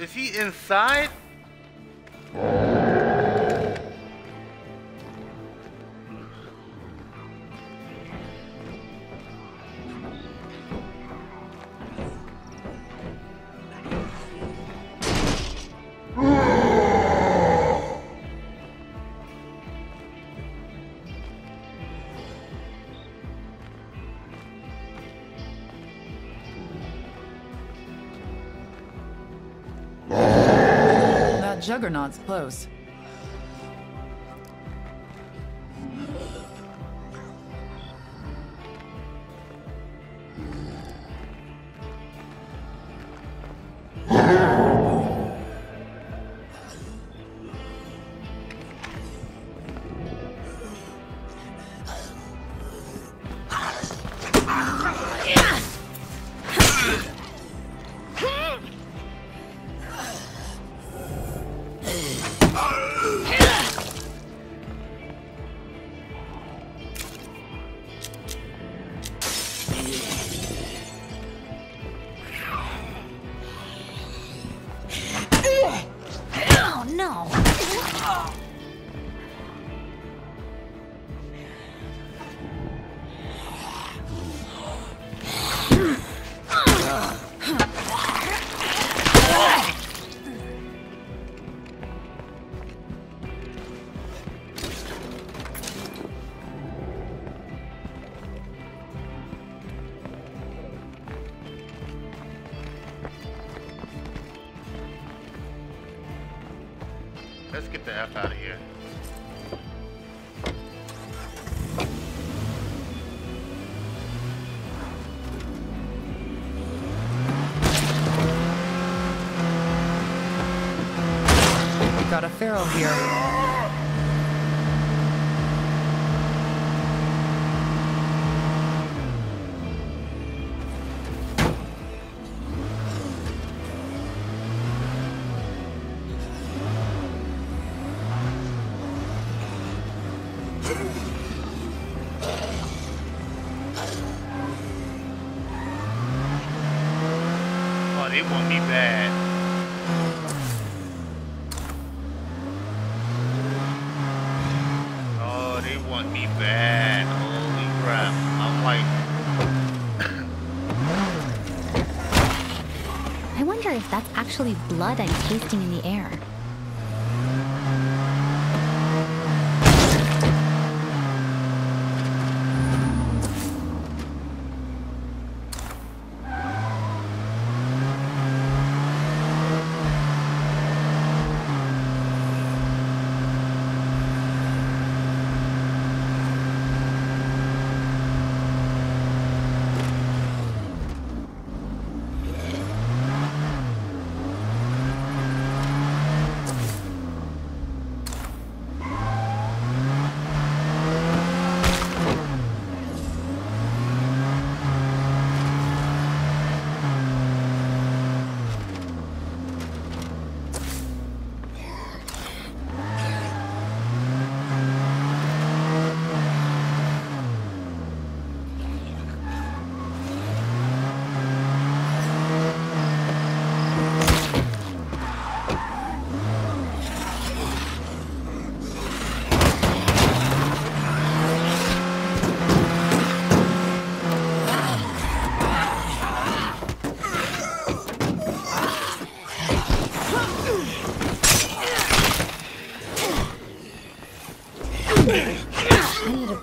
Is he inside? Juggernaut's close. Pharaoh here. Oh, they want me bad. Oh, they want me bad. Holy crap. I'm like, I wonder if that's actually blood I'm tasting in the air.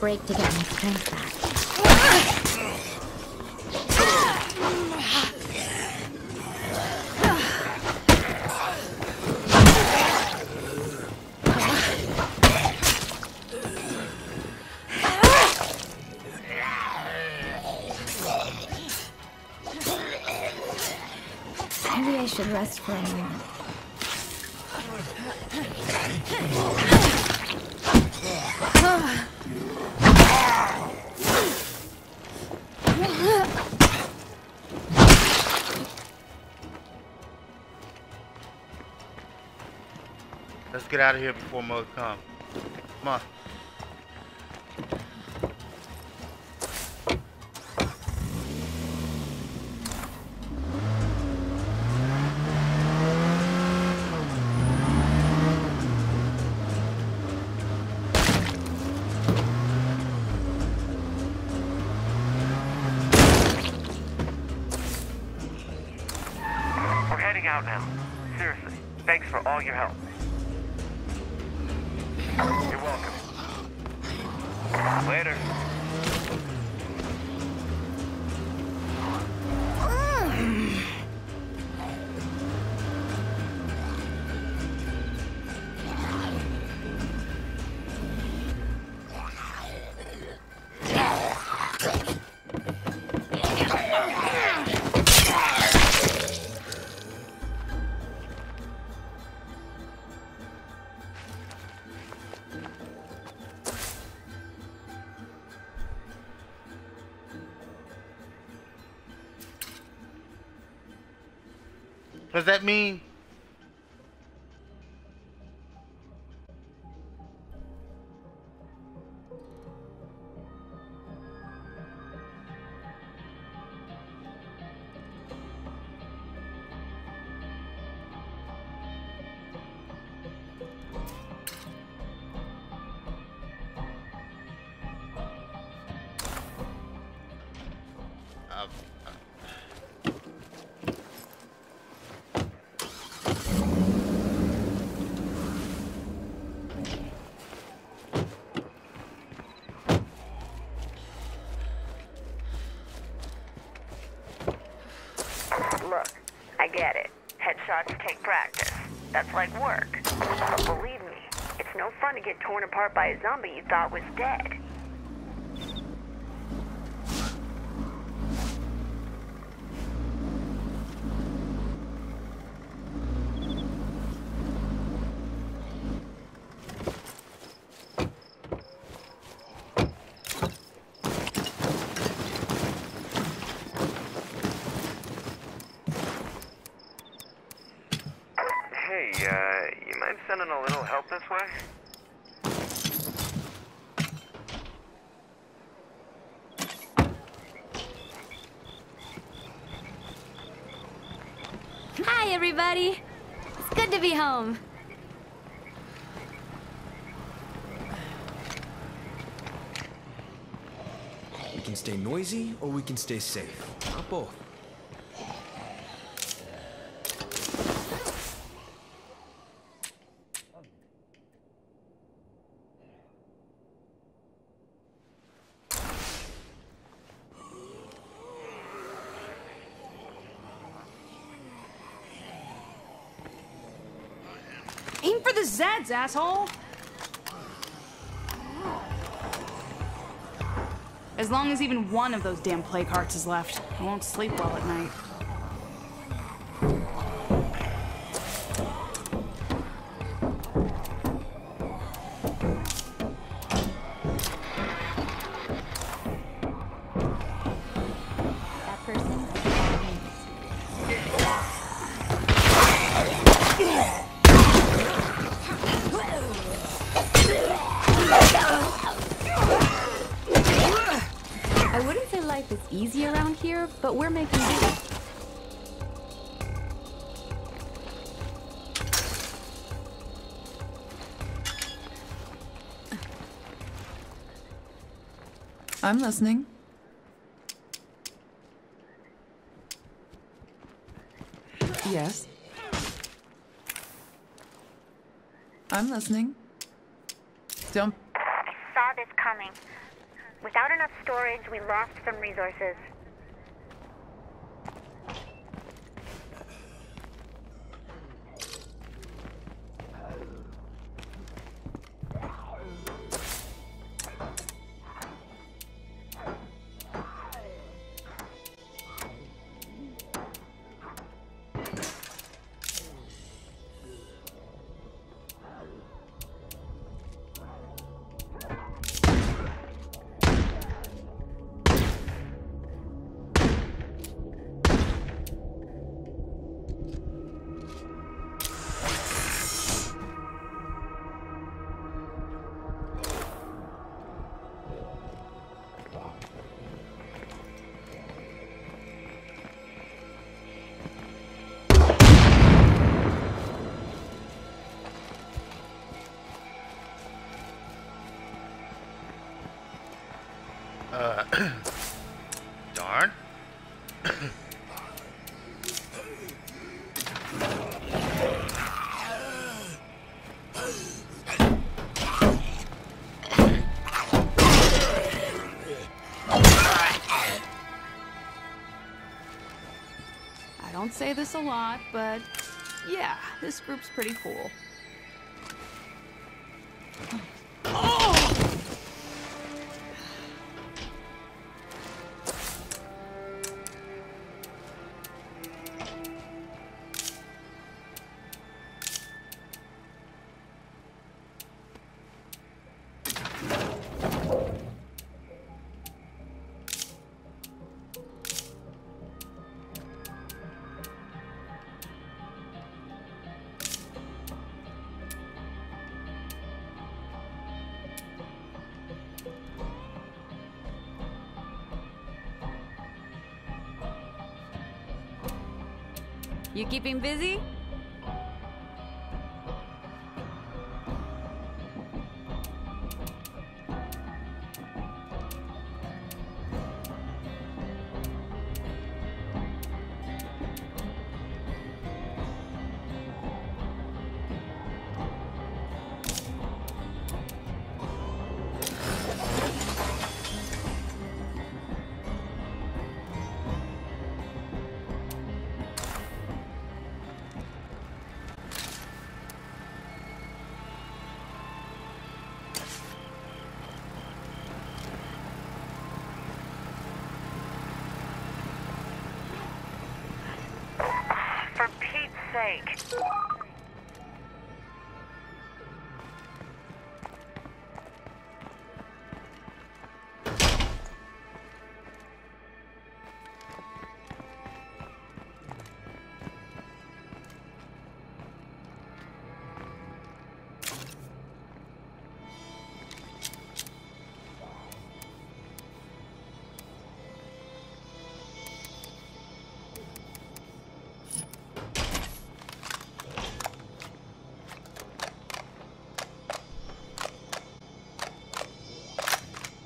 Break to get my strength back. Maybe I should rest for a moment. Let's get out of here before Mug come. Come on. Does that mean apart by a zombie you thought was dead. Uh, sending a everybody. It's good to be home. We can stay noisy or we can stay safe. Not both. Asshole! As long as even one of those damn plague hearts is left, I won't sleep well at night. But we're making do. I'm listening. Yes. I'm listening. Don't. I saw this coming. Without enough storage, we lost some resources. Don't say this a lot, but yeah, this group's pretty cool. You keeping busy?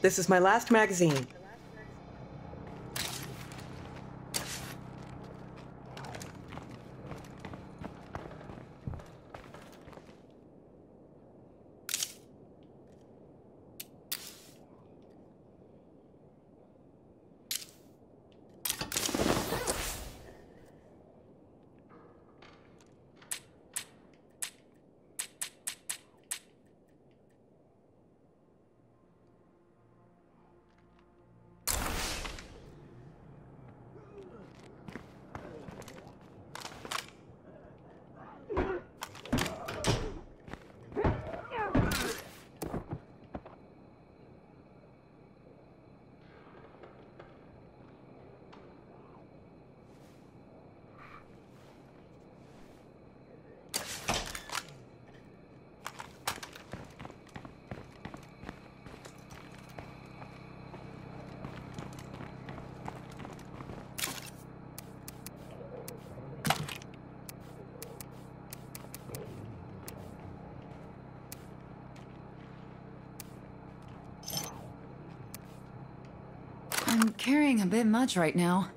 This is my last magazine. I'm carrying a bit much right now.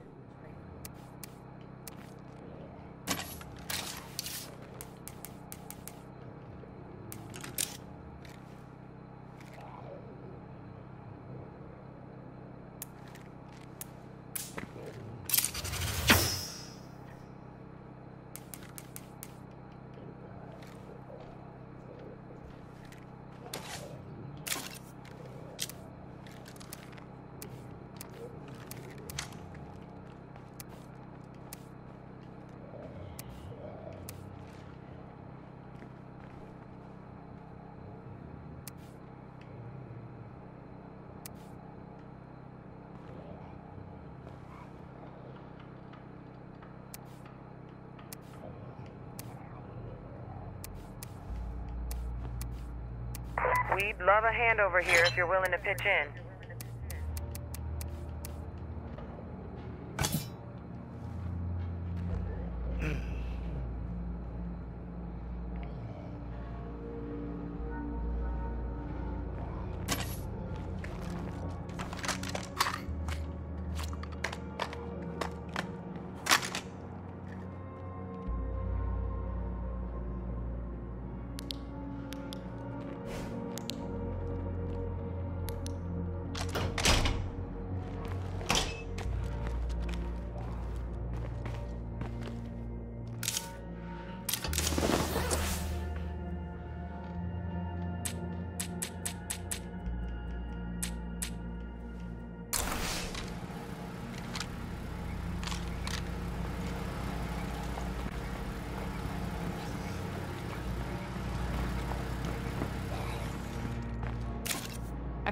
We'd love a hand over here if you're willing to pitch in.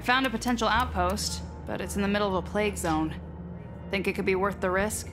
Found a potential outpost, but it's in the middle of a plague zone. Think it could be worth the risk?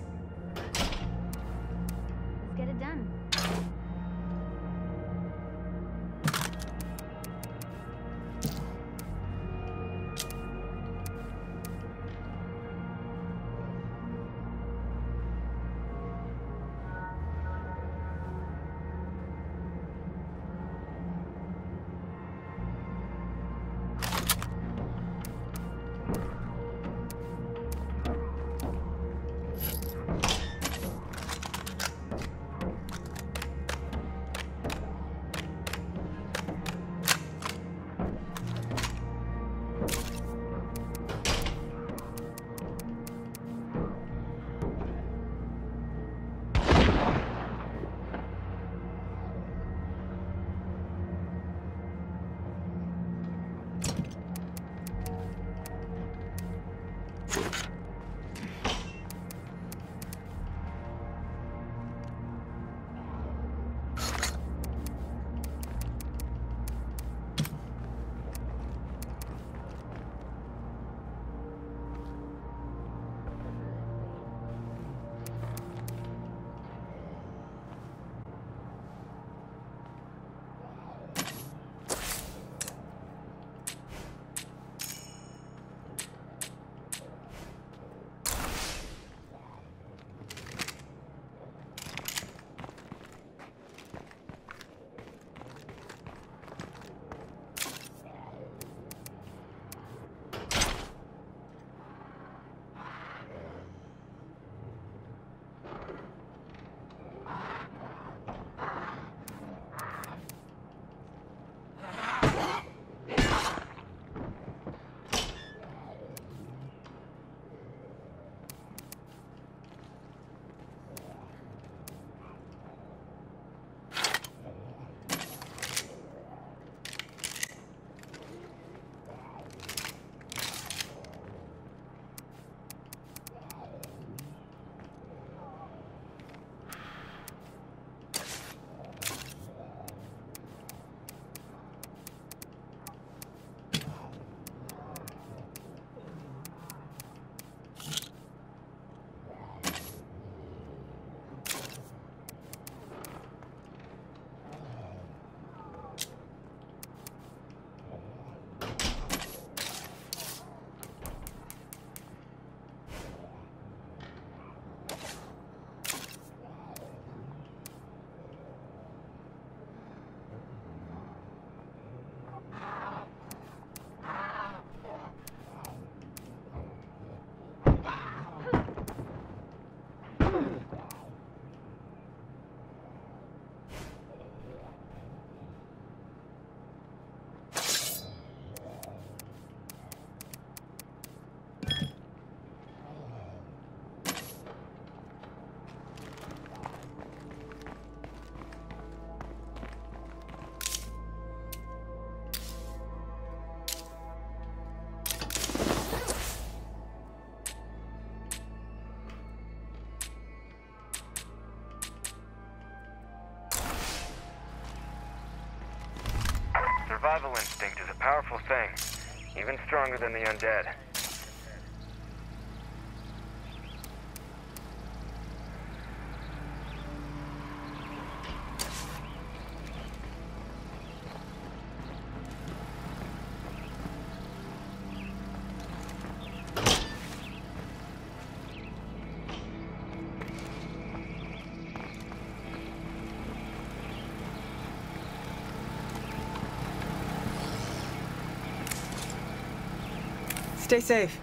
Survival instinct is a powerful thing, even stronger than the undead. Stay safe.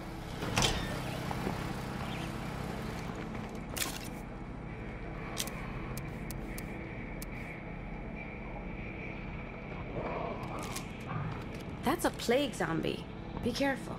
That's a plague zombie. Be careful.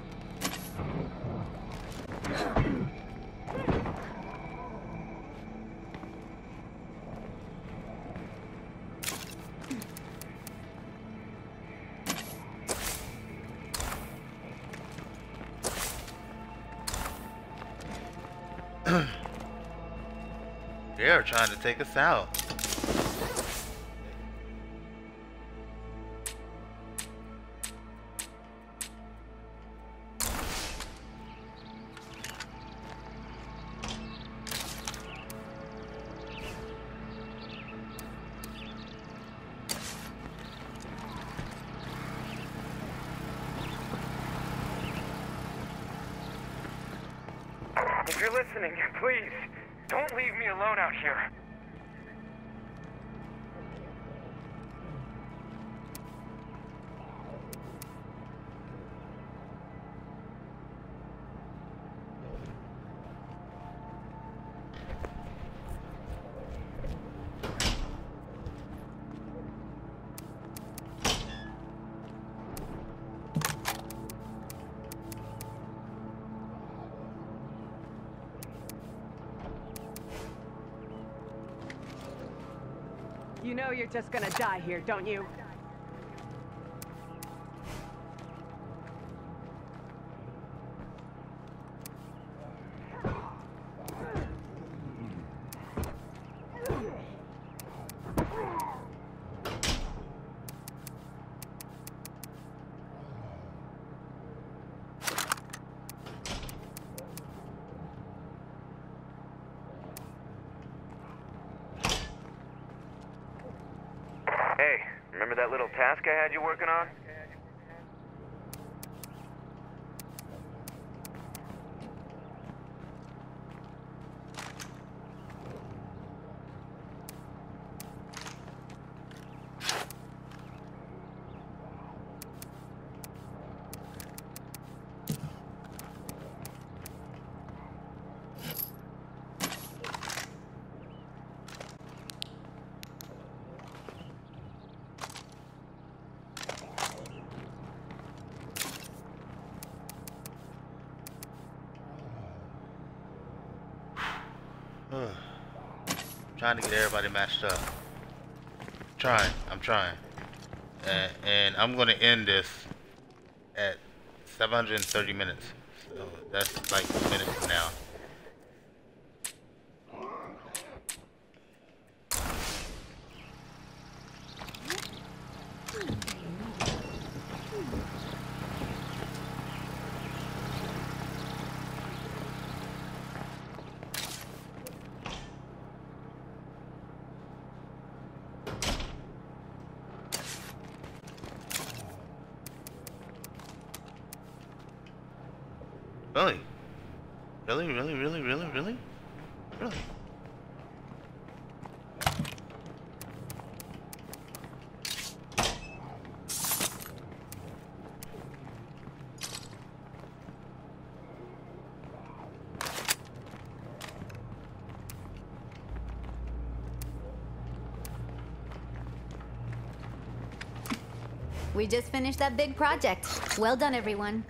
Trying to take us out. You know you're just gonna die here, don't you? Task I had you working on? Trying to get everybody matched up. Trying. I'm trying. And, and I'm going to end this at 730 minutes. So that's like minutes now. Really? Really, really, really, really, really? Really? We just finished that big project. Well done, everyone.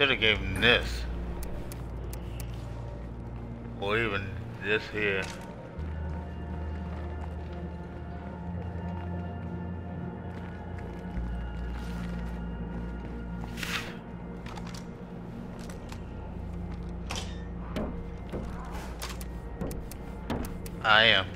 Should have gave him this. Or even this here. I am.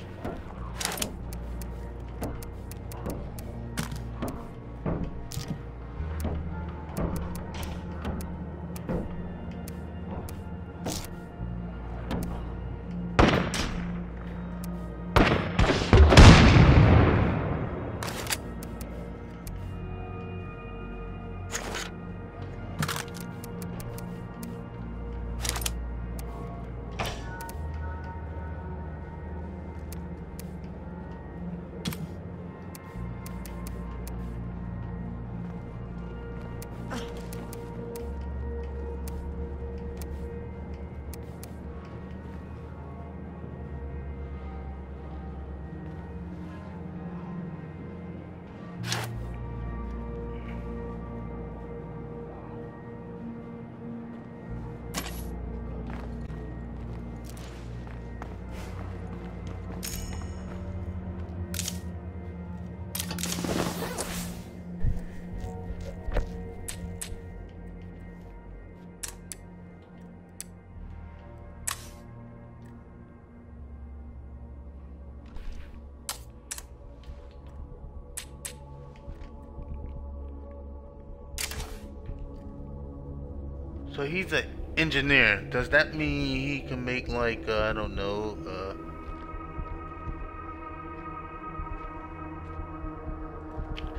He's an engineer. Does that mean he can make like uh, I don't know? Uh,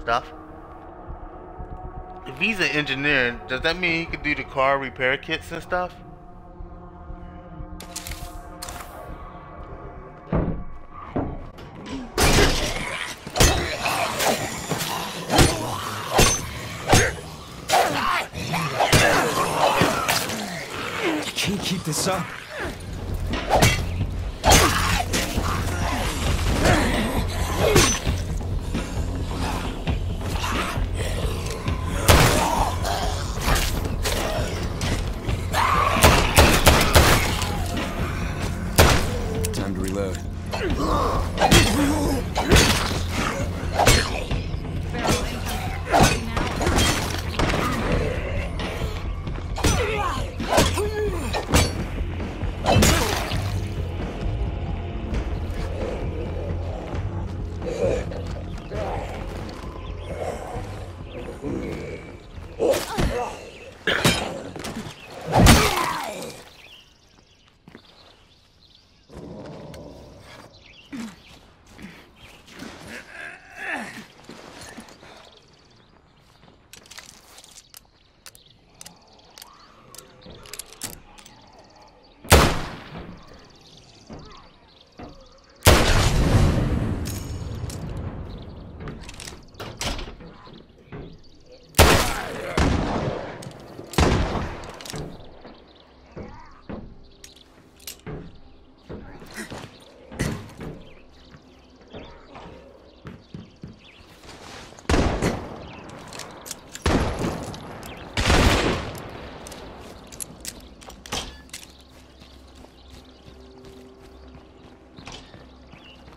stuff. If he's an engineer, does that mean he could do the car repair kits and stuff? 嗯，不。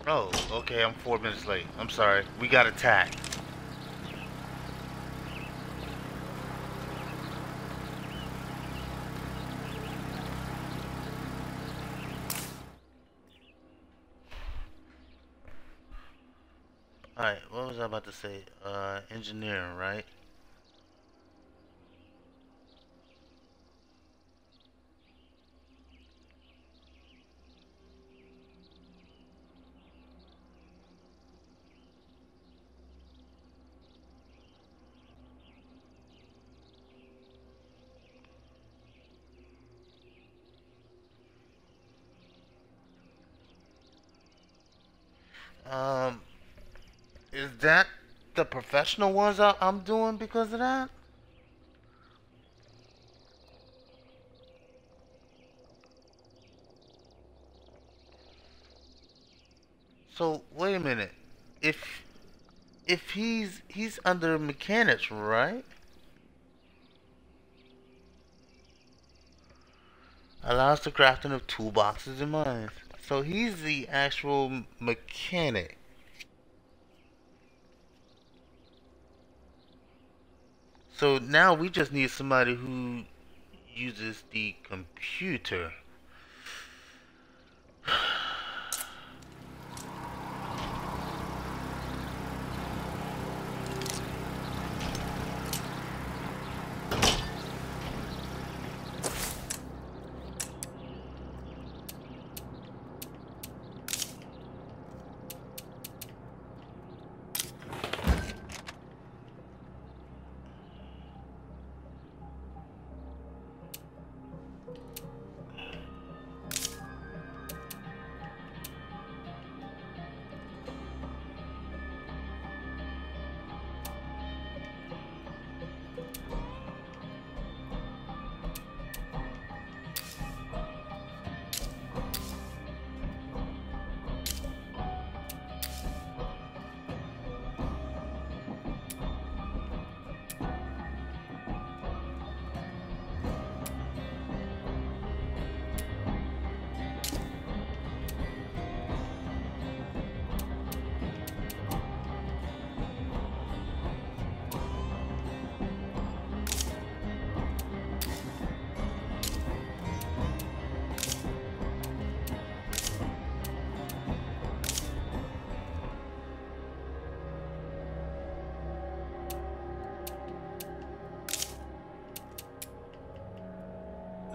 Oh, okay. I'm four minutes late. I'm sorry. We got attacked. Alright, what was I about to say? Uh, engineering, right? Um, is that the professional ones I, I'm doing because of that? So wait a minute. If if he's he's under mechanics, right? Allows the crafting of toolboxes and mines. So he's the actual mechanic. So now we just need somebody who uses the computer.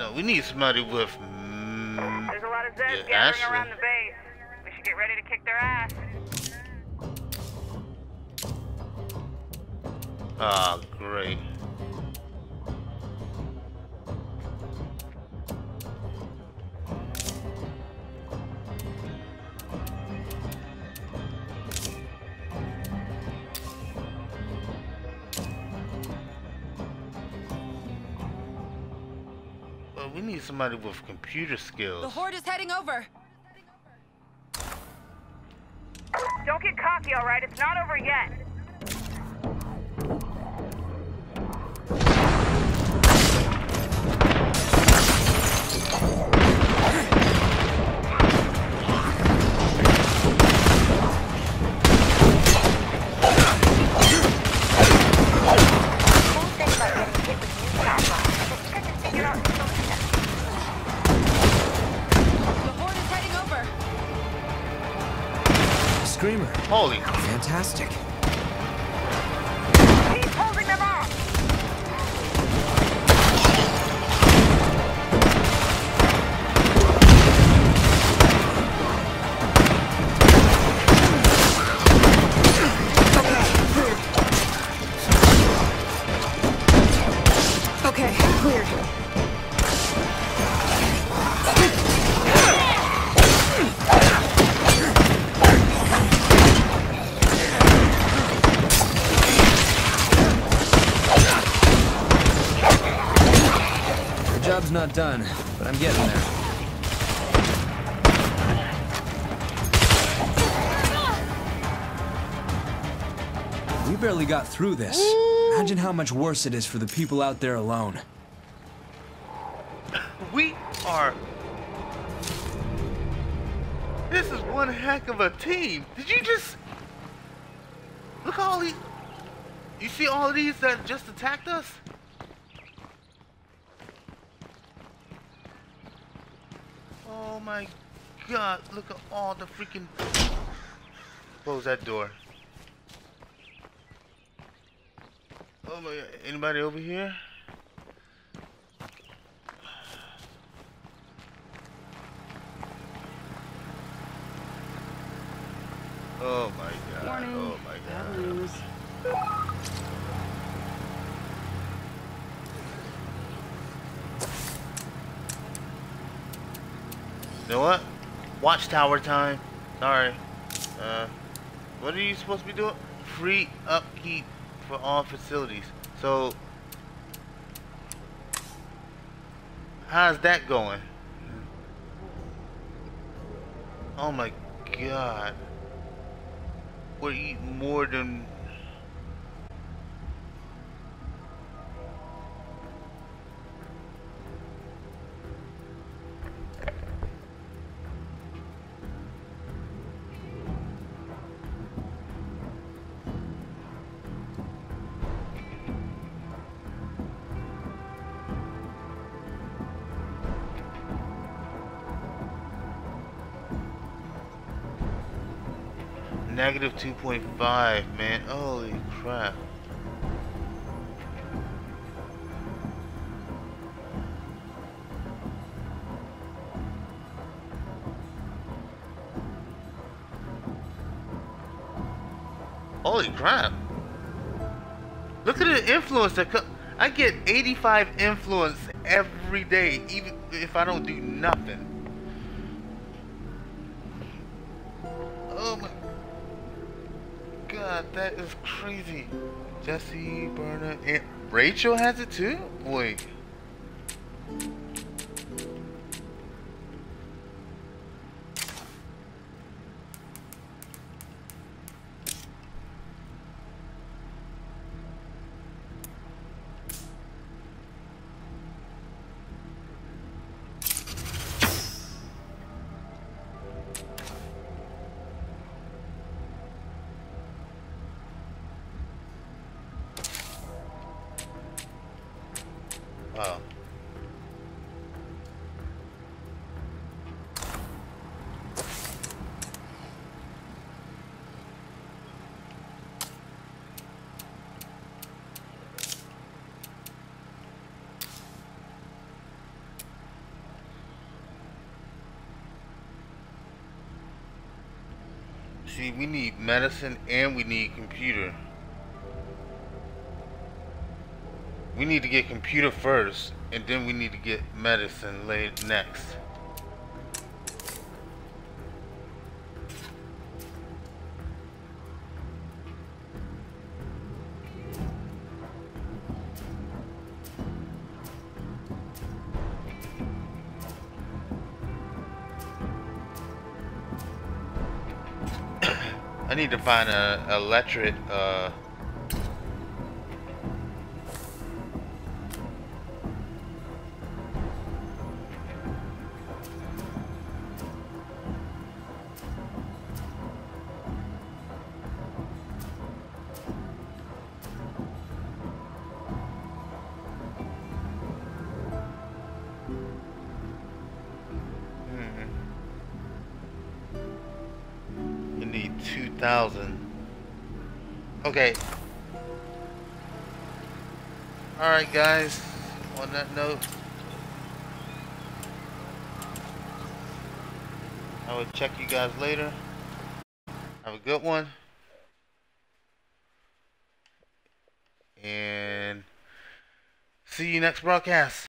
No, we need somebody with. Mm, There's a lot of Zeds Yeah, gathering around the base. We should get ready to kick their ass. ah, great. Somebody with computer skills. The horde is heading over. Don't get cocky, all right? It's not over yet. Screamer. Holy Fantastic. Job's not done, but I'm getting there. We barely got through this. Imagine how much worse it is for the people out there alone. We are. This is one heck of a team. Did you just look all these? You see all these that just attacked us? Oh my God! Look at all the freaking. Close that door. Oh my God! Anybody over here? Oh my god. Warning. Oh my god. You know what? Watchtower time. Sorry. Uh, what are you supposed to be doing? Free upkeep for all facilities. So, how's that going? Oh my god. We're eating more than Negative 2.5, man. Holy crap. Holy crap. Look at the influence that I get 85 influence every day, even if I don't do nothing. That is crazy. Jesse, Berna, and Rachel has it too? Wait. We need medicine and we need computer. We need to get computer first, and then we need to get medicine late next. I need to find a electric uh Okay. Alright guys, on that note, I will check you guys later. Have a good one. And see you next broadcast.